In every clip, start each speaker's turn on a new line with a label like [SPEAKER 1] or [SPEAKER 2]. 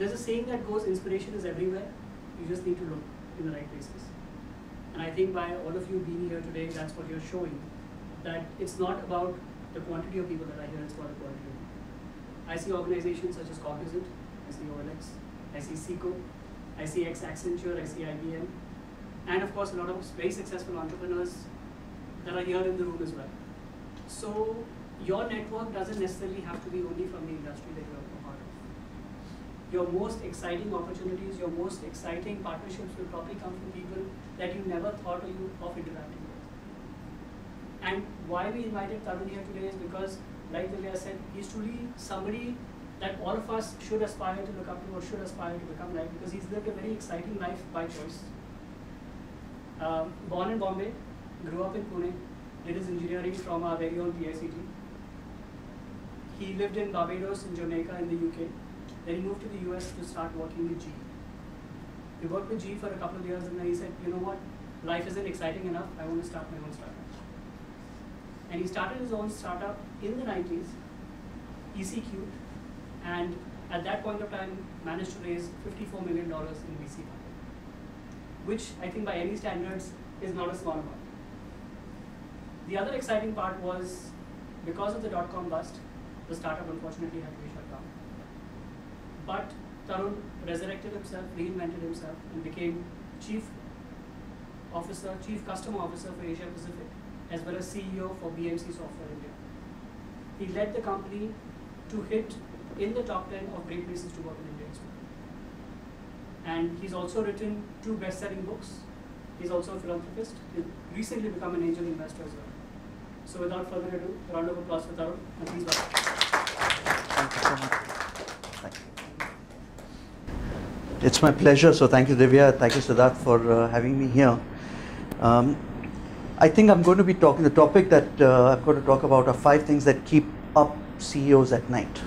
[SPEAKER 1] there's a saying that goes, inspiration is everywhere. You just need to look in the right places. And I think by all of you being here today, that's what you're showing. That it's not about the quantity of people that are here, it's about the quality of. I see organizations such as Cognizant, I see OLX, I see Seco, I see ex Accenture, I see IBM, and of course a lot of very successful entrepreneurs that are here in the room as well. So your network doesn't necessarily have to be only from the industry that you're of. Your most exciting opportunities, your most exciting partnerships will probably come from people that you never thought of, you, of interacting with. And why we invited Tarun here today is because, like Divya said, he's truly somebody that all of us should aspire to look up to or should aspire to become like because he's lived a very exciting life by choice. Um, born in Bombay, grew up in Pune, did his engineering from our very own PICT. He lived in Barbados in Jamaica in the UK. Then he moved to the US to start working with GE. He worked with GE for a couple of years and then he said, you know what, life isn't exciting enough, I want to start my own startup. And he started his own startup in the 90s, ECQ, and at that point of time managed to raise $54 million in VC funding, which I think by any standards is not a small amount. The other exciting part was because of the dot-com bust, the startup unfortunately had to be shut down. But Tarun resurrected himself, reinvented himself, and became chief officer, chief customer officer for Asia Pacific, as well as CEO for BMC Software India. He led the company to hit in the top 10 of great places to work in India as well. And he's also written two best-selling books. He's also a philanthropist. He's recently become an angel investor as well. So without further ado, a round of applause for Tarun and please welcome.
[SPEAKER 2] Thank you so much. Thank you. It's my pleasure. So thank you, Divya. Thank you, Siddharth, for uh, having me here. Um, I think I'm going to be talking, the topic that uh, I'm going to talk about are five things that keep up CEOs at night.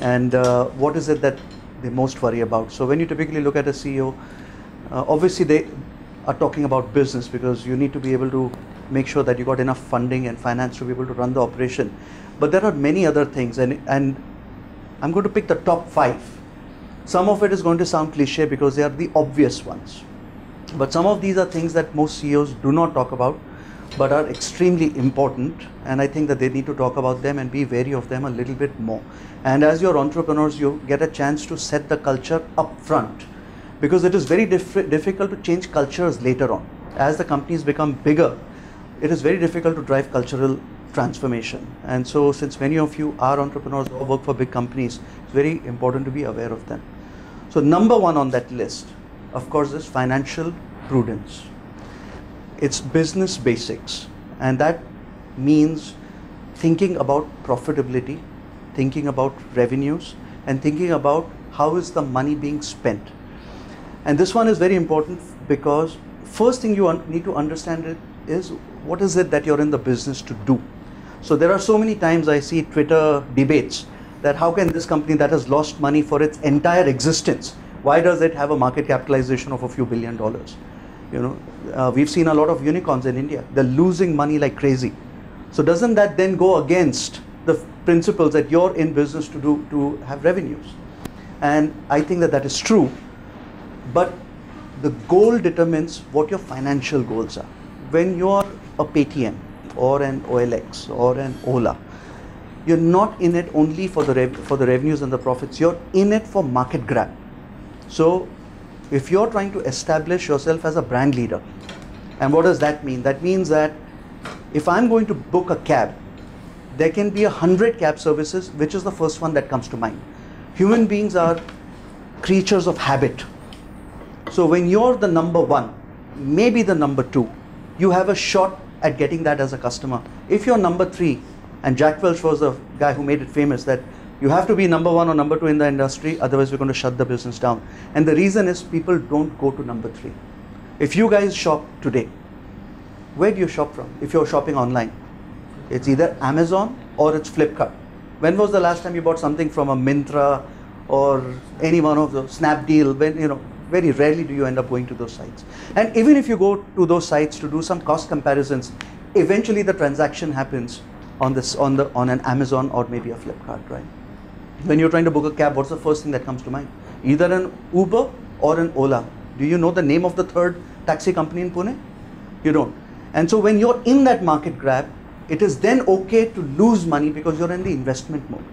[SPEAKER 2] And uh, what is it that they most worry about? So when you typically look at a CEO, uh, obviously they are talking about business because you need to be able to make sure that you got enough funding and finance to be able to run the operation. But there are many other things, and, and I'm going to pick the top five. Some of it is going to sound cliche because they are the obvious ones. But some of these are things that most CEOs do not talk about, but are extremely important. And I think that they need to talk about them and be wary of them a little bit more. And as your entrepreneurs, you get a chance to set the culture up front because it is very diff- difficult to change cultures later on. As the companies become bigger, it is very difficult to drive cultural transformation. And so, since many of you are entrepreneurs or work for big companies, it's very important to be aware of them. So, number one on that list, of course, is financial prudence. It's business basics, and that means thinking about profitability, thinking about revenues, and thinking about how is the money being spent. And this one is very important because first thing you need to understand it is what is it that you're in the business to do. So there are so many times I see Twitter debates that how can this company that has lost money for its entire existence, why does it have a market capitalization of a few billion dollars? You know, uh, we've seen a lot of unicorns in India. They're losing money like crazy. So doesn't that then go against the principles that you're in business to do to have revenues? And I think that that is true. But the goal determines what your financial goals are. When you're a Paytm or an OLX or an Ola, you're not in it only for the for the revenues and the profits. You're in it for market grab. So, if you're trying to establish yourself as a brand leader, and what does that mean? That means that if I'm going to book a cab, there can be a hundred cab services. Which is the first one that comes to mind? Human beings are creatures of habit. So when you're the number one, maybe the number two, you have a shot at getting that as a customer. If you're number three, and Jack Welch was the guy who made it famous that you have to be number one or number two in the industry, otherwise we're going to shut the business down. And the reason is people don't go to number three. If you guys shop today, where do you shop from? If you're shopping online, it's either Amazon or it's Flipkart. When was the last time you bought something from a Myntra or any one of those Snapdeal? When you know, very rarely do you end up going to those sites. And even if you go to those sites to do some cost comparisons, eventually the transaction happens on this on the on an Amazon or maybe a Flipkart, right? When you're trying to book a cab, what's the first thing that comes to mind? either an Uber or an Ola. Do you know the name of the third taxi company in Pune? You don't. And so when you're in that market grab, it is then okay to lose money because you're in the investment mode.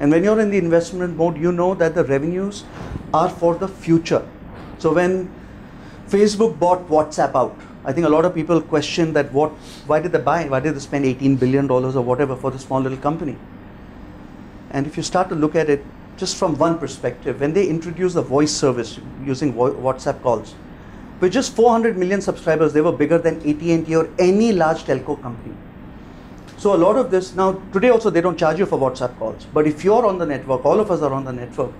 [SPEAKER 2] And when you're in the investment mode, you know that the revenues are for the future. So when Facebook bought WhatsApp out, I think a lot of people question that what why did they buy? Why did they spend 18 billion dollars or whatever for the small little company? And if you start to look at it just from one perspective, when they introduced the voice service using WhatsApp calls, with just 400 million subscribers, they were bigger than AT&T or any large telco company. So a lot of this now today also they don't charge you for WhatsApp calls. But if you're on the network, all of us are on the network,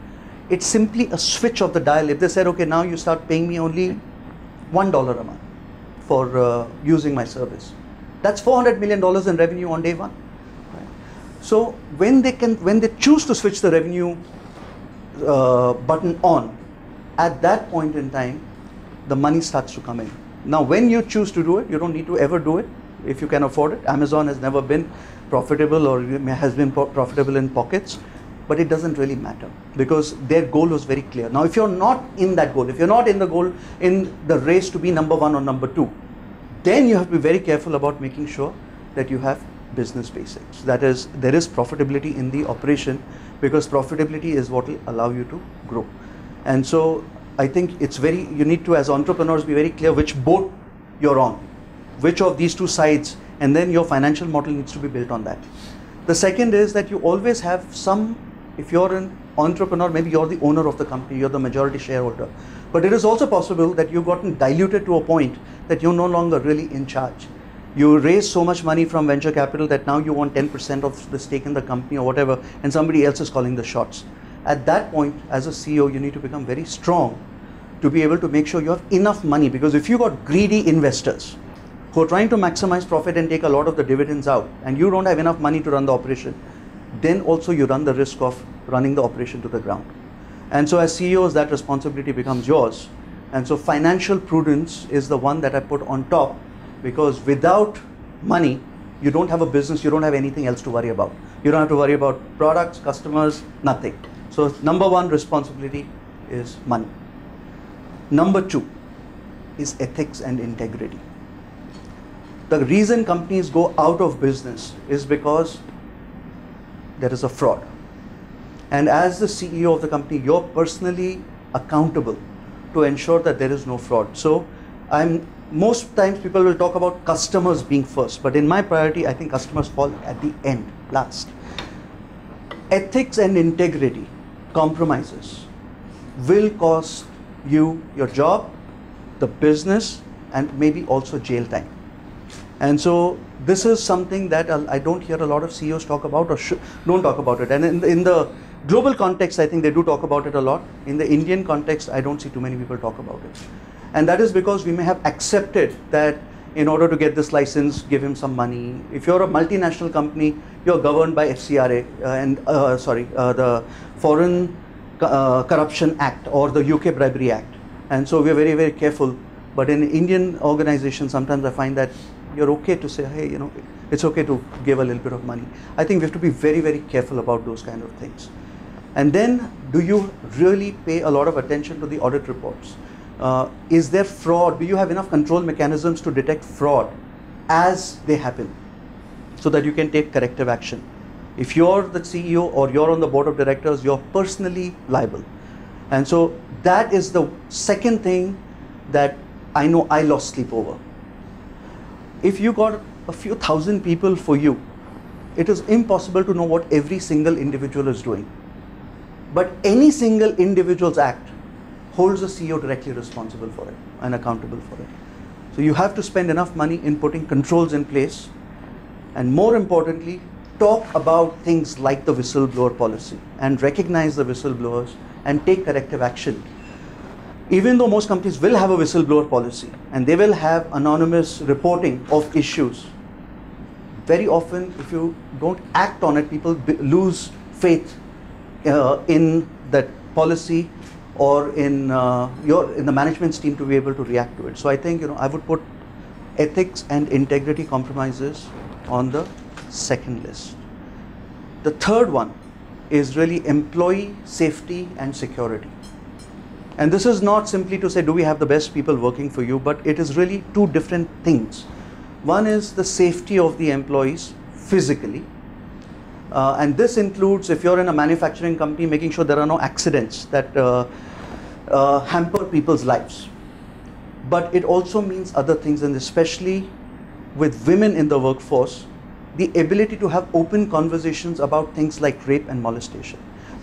[SPEAKER 2] it's simply a switch of the dial. If they said, okay, now you start paying me only one dollar a month for uh, using my service, that's 400 million dollars in revenue on day one. Right? So when they can, when they choose to switch the revenue uh, button on, at that point in time, the money starts to come in. Now, when you choose to do it, you don't need to ever do it if you can afford it. Amazon has never been profitable or has been profitable in pockets, but it doesn't really matter because their goal was very clear. Now, if you're not in that goal, if you're not in the goal in the race to be number one or number two, then you have to be very careful about making sure that you have business basics. That is, there is profitability in the operation because profitability is what will allow you to grow. And so I think it's very, you need to, as entrepreneurs, be very clear which boat you're on which of these two sides and then your financial model needs to be built on that the second is that you always have some if you're an entrepreneur maybe you're the owner of the company you're the majority shareholder. But it is also possible that you've gotten diluted to a point that you're no longer really in charge. You raise so much money from venture capital that now you want 10% of the stake in the company or whatever and somebody else is calling the shots. At that point as a ceo you need to become very strong to be able to make sure you have enough money. Because if you got greedy investors who are trying to maximize profit and take a lot of the dividends out and you don't have enough money to run the operation, then also you run the risk of running the operation to the ground. And so as CEOs, that responsibility becomes yours. And so financial prudence is the one that I put on top because without money, you don't have a business, you don't have anything else to worry about. You don't have to worry about products, customers, nothing. So number one responsibility is money. Number two is ethics and integrity the reason companies go out of business is because there is a fraud. And as the CEO of the company, you're personally accountable to ensure that there is no fraud. So I'm most times people will talk about customers being first, but in my priority, I think customers fall at the end, last. Ethics and integrity compromises will cost you your job, the business, and maybe also jail time. And so this is something that I don't hear a lot of CEOs talk about or don't talk about it. And in the, in the global context, I think they do talk about it a lot. In the Indian context, I don't see too many people talk about it. And that is because we may have accepted that in order to get this license, give him some money. If you're a multinational company, you're governed by FCRA uh, and uh, sorry, uh, the Foreign uh, Corruption Act or the UK Bribery Act. And so we're very, very careful. But in Indian organizations, sometimes I find that you're okay to say, hey, you know, it's okay to give a little bit of money. I think we have to be very, very careful about those kind of things. And then, do you really pay a lot of attention to the audit reports? Uh, is there fraud? Do you have enough control mechanisms to detect fraud as they happen so that you can take corrective action? If you're the CEO or you're on the board of directors, you're personally liable. And so that is the second thing that I know I lost sleep over if you got a few thousand people for you, it is impossible to know what every single individual is doing. But any single individual's act holds the CEO directly responsible for it and accountable for it. So you have to spend enough money in putting controls in place and more importantly, talk about things like the whistleblower policy and recognize the whistleblowers and take corrective action even though most companies will have a whistleblower policy and they will have anonymous reporting of issues, very often if you don't act on it, people lose faith uh, in that policy or in uh, your in the management team to be able to react to it. So I think you know I would put ethics and integrity compromises on the second list. The third one is really employee safety and security And this is not simply to say, do we have the best people working for you, but it is really two different things. One is the safety of the employees physically. Uh, and this includes, if you're in a manufacturing company, making sure there are no accidents that uh, uh, hamper people's lives. But it also means other things, and especially with women in the workforce, the ability to have open conversations about things like rape and molestation.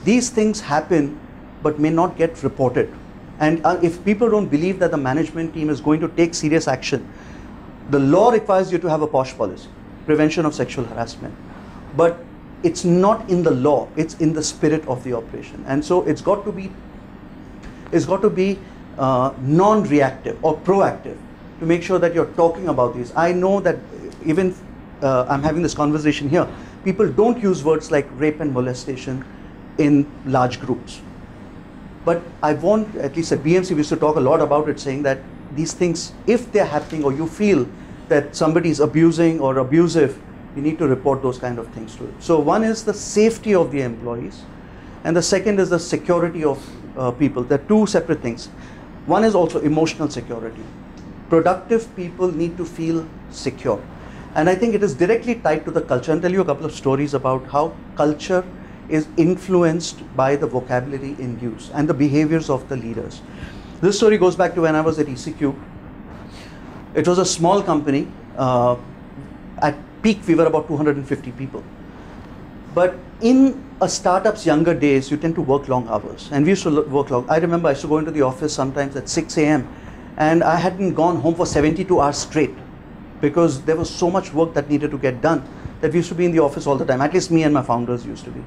[SPEAKER 2] These things happen but may not get reported. And uh, if people don't believe that the management team is going to take serious action, the law requires you to have a POSH policy, prevention of sexual harassment. But it's not in the law, it's in the spirit of the operation. And so it's got to be, it's got to be uh, non-reactive or proactive to make sure that you're talking about these. I know that even uh, I'm having this conversation here, people don't use words like rape and molestation in large groups. But I want, at least at BMC, we used to talk a lot about it, saying that these things, if they're happening or you feel that somebody is abusing or abusive, you need to report those kind of things to it. So one is the safety of the employees, and the second is the security of uh, people. They're two separate things. One is also emotional security. Productive people need to feel secure. And I think it is directly tied to the culture. I'll tell you a couple of stories about how culture is influenced by the vocabulary in use and the behaviors of the leaders. This story goes back to when I was at ECQ. It was a small company. Uh, at peak, we were about 250 people. But in a startup's younger days, you tend to work long hours. And we used to work long. I remember I used to go into the office sometimes at 6 a.m. and I hadn't gone home for 72 hours straight because there was so much work that needed to get done that we used to be in the office all the time. At least me and my founders used to be.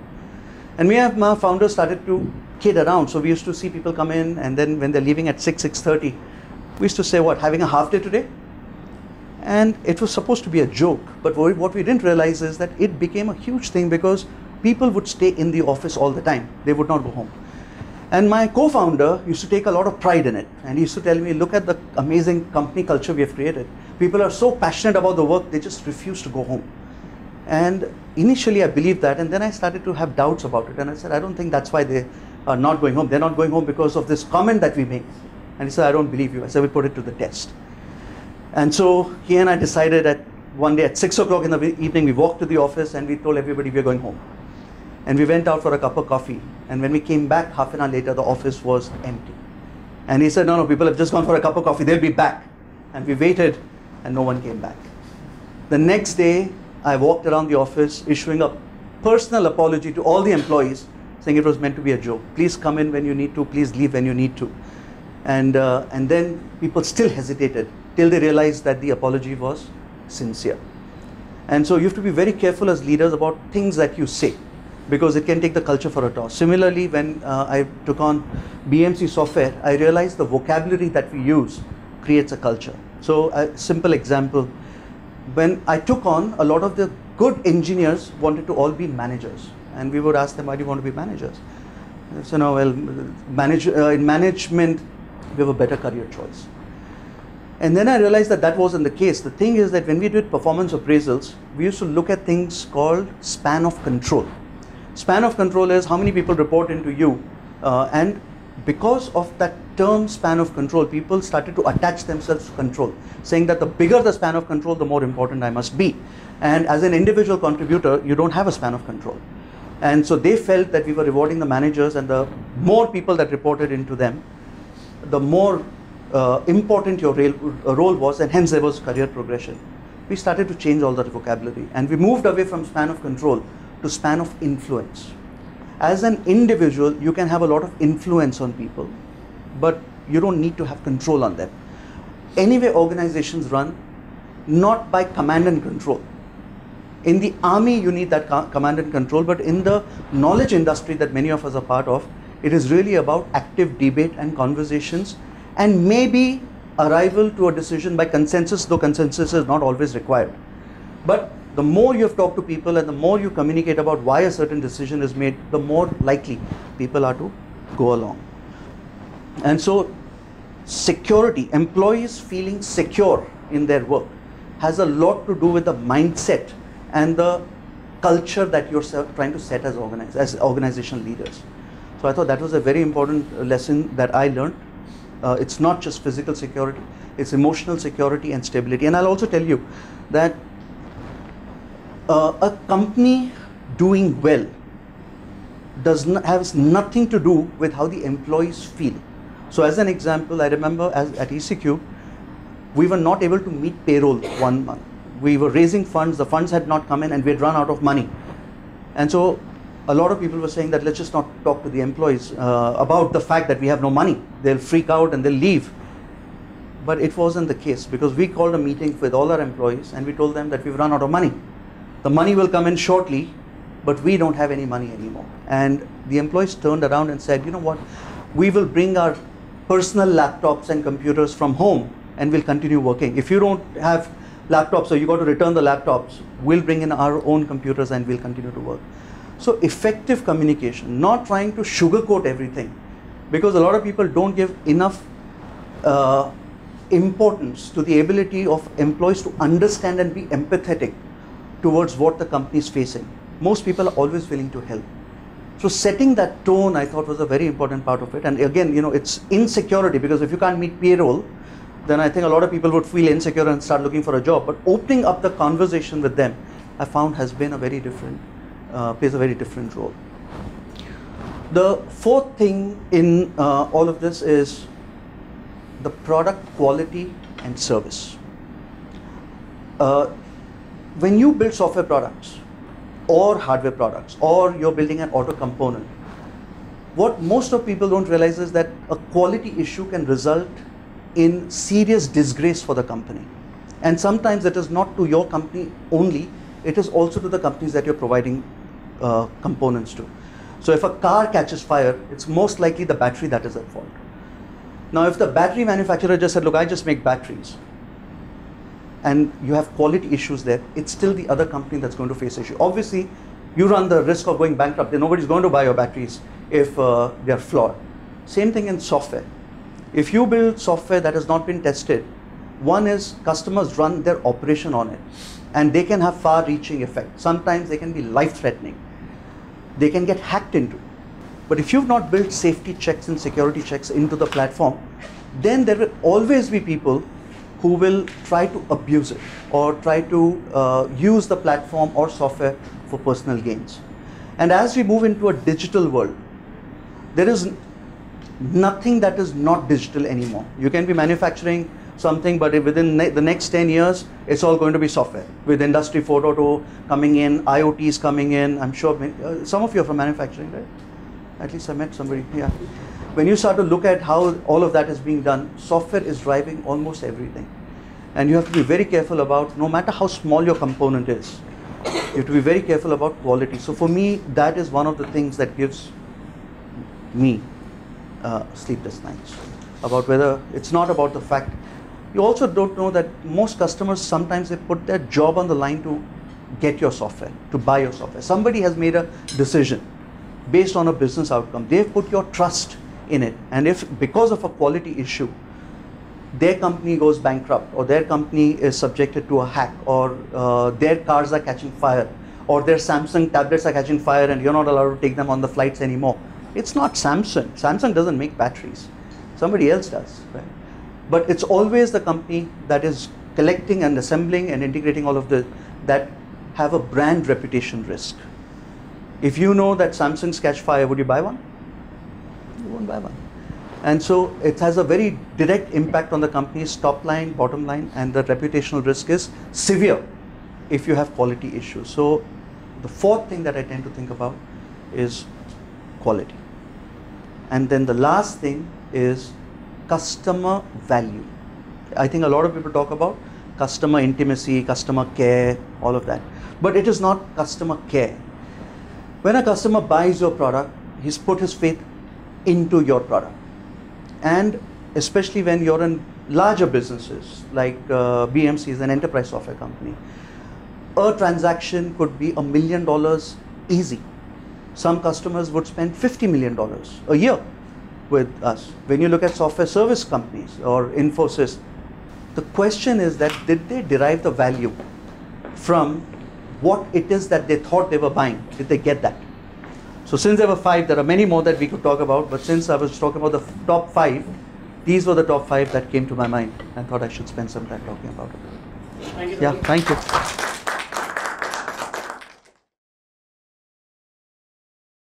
[SPEAKER 2] And me and my founders started to kid around. So we used to see people come in and then when they're leaving at 6, 6.30, we used to say, what, having a half day today? And it was supposed to be a joke. But what we didn't realize is that it became a huge thing because people would stay in the office all the time. They would not go home. And my co-founder used to take a lot of pride in it. And he used to tell me, look at the amazing company culture we have created. People are so passionate about the work, they just refuse to go home. And initially I believed that, and then I started to have doubts about it. And I said, I don't think that's why they are not going home. They're not going home because of this comment that we made. And he said, I don't believe you. I said, we put it to the test. And so he and I decided that one day at six o'clock in the evening, we walked to the office and we told everybody we're going home. And we went out for a cup of coffee. And when we came back half an hour later, the office was empty. And he said, no, no, people have just gone for a cup of coffee. They'll be back. And we waited and no one came back. The next day, I walked around the office issuing a personal apology to all the employees saying it was meant to be a joke. Please come in when you need to, please leave when you need to. And, uh, and then people still hesitated till they realized that the apology was sincere. And so you have to be very careful as leaders about things that you say because it can take the culture for a toss. Similarly, when uh, I took on BMC software, I realized the vocabulary that we use creates a culture. So a simple example, when I took on, a lot of the good engineers wanted to all be managers. And we would ask them, why do you want to be managers? So, now, well, manage, uh, in management, we have a better career choice. And then I realized that that wasn't the case. The thing is that when we did performance appraisals, we used to look at things called span of control. Span of control is how many people report into you. Uh, and because of that term span of control, people started to attach themselves to control, saying that the bigger the span of control, the more important I must be. And as an individual contributor, you don't have a span of control. And so they felt that we were rewarding the managers, and the more people that reported into them, the more uh, important your uh, role was, and hence there was career progression. We started to change all that vocabulary, and we moved away from span of control to span of influence. As an individual, you can have a lot of influence on people, but you don't need to have control on them. Anyway, organizations run not by command and control. In the army, you need that command and control, but in the knowledge industry that many of us are part of, it is really about active debate and conversations and maybe arrival to a decision by consensus, though consensus is not always required. But the more you have talked to people and the more you communicate about why a certain decision is made, the more likely people are to go along. And so, security, employees feeling secure in their work, has a lot to do with the mindset and the culture that you're trying to set as, organize, as organizational leaders. So I thought that was a very important lesson that I learned. Uh, it's not just physical security, it's emotional security and stability. And I'll also tell you that uh, a company doing well does not has nothing to do with how the employees feel. So as an example, I remember as at ECQ, we were not able to meet payroll one month. We were raising funds, the funds had not come in, and we had run out of money. And so a lot of people were saying that let's just not talk to the employees uh, about the fact that we have no money. They'll freak out and they'll leave. But it wasn't the case because we called a meeting with all our employees and we told them that we've run out of money. The money will come in shortly, but we don't have any money anymore. And the employees turned around and said, you know what, we will bring our personal laptops and computers from home and we'll continue working. If you don't have laptops or you got to return the laptops, we'll bring in our own computers and we'll continue to work. So effective communication, not trying to sugarcoat everything, because a lot of people don't give enough uh, importance to the ability of employees to understand and be empathetic towards what the company is facing. Most people are always willing to help. So setting that tone, I thought, was a very important part of it. And again, you know, it's insecurity because if you can't meet payroll, then I think a lot of people would feel insecure and start looking for a job. But opening up the conversation with them, I found has been a very different, uh, plays a very different role. The fourth thing in uh, all of this is the product quality and service. Uh, when you build software products or hardware products or you're building an auto component, what most of people don't realize is that a quality issue can result in serious disgrace for the company. And sometimes it is not to your company only, it is also to the companies that you're providing uh, components to. So if a car catches fire, it's most likely the battery that is at fault. Now, if the battery manufacturer just said, look, I just make batteries, and you have quality issues there, it's still the other company that's going to face issue. Obviously, you run the risk of going bankrupt. Nobody's going to buy your batteries if uh, they're flawed. Same thing in software. If you build software that has not been tested, one is customers run their operation on it and they can have far reaching effects. Sometimes they can be life threatening. They can get hacked into. But if you've not built safety checks and security checks into the platform, then there will always be people who will try to abuse it or try to uh, use the platform or software for personal gains. And as we move into a digital world, there is nothing that is not digital anymore. You can be manufacturing something, but within the next 10 years, it's all going to be software. With Industry 4.0 coming in, IoT is coming in. I'm sure many, uh, some of you are from manufacturing, right? At least I met somebody. Yeah. When you start to look at how all of that is being done, software is driving almost everything. And you have to be very careful about, no matter how small your component is, you have to be very careful about quality. So for me, that is one of the things that gives me uh, sleepless nights. About whether it's not about the fact. You also don't know that most customers sometimes they put their job on the line to get your software, to buy your software. Somebody has made a decision based on a business outcome. They've put your trust in it. And if because of a quality issue, their company goes bankrupt or their company is subjected to a hack or uh, their cars are catching fire or their Samsung tablets are catching fire and you're not allowed to take them on the flights anymore. It's not Samsung. Samsung doesn't make batteries. Somebody else does, right? But it's always the company that is collecting and assembling and integrating all of this that have a brand reputation risk. If you know that Samsung's catch fire, would you buy one? Won't one. And so it has a very direct impact on the company's top line, bottom line, and the reputational risk is severe if you have quality issues. So the fourth thing that I tend to think about is quality. And then the last thing is customer value. I think a lot of people talk about customer intimacy, customer care, all of that. But it is not customer care. When a customer buys your product, he's put his faith into your product. And especially when you're in larger businesses like uh, BMC is an enterprise software company, a transaction could be a million dollars easy. Some customers would spend $50 million a year with us. When you look at software service companies or Infosys, the question is that did they derive the value from what it is that they thought they were buying? Did they get that? So since there were five, there are many more that we could talk about, but since I was talking about the top five, these were the top five that came to my mind. I thought I should spend some time talking about it.
[SPEAKER 1] Thank you.
[SPEAKER 2] Yeah, thank you.